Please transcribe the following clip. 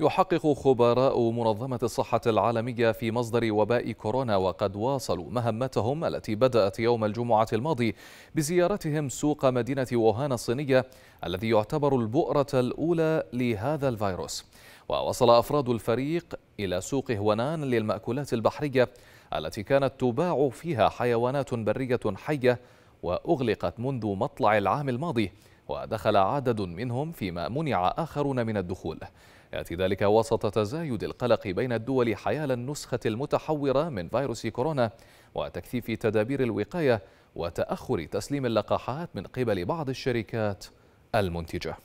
يحقق خبراء منظمة الصحة العالمية في مصدر وباء كورونا وقد واصلوا مهمتهم التي بدأت يوم الجمعة الماضي بزيارتهم سوق مدينة ووهان الصينية الذي يعتبر البؤرة الأولى لهذا الفيروس. ووصل أفراد الفريق إلى سوق هونان للمأكولات البحرية التي كانت تباع فيها حيوانات برية حية وأغلقت منذ مطلع العام الماضي ودخل عدد منهم فيما منع آخرون من الدخول. يأتي ذلك وسط تزايد القلق بين الدول حيال النسخة المتحورة من فيروس كورونا وتكثيف تدابير الوقاية وتأخر تسليم اللقاحات من قبل بعض الشركات المنتجة.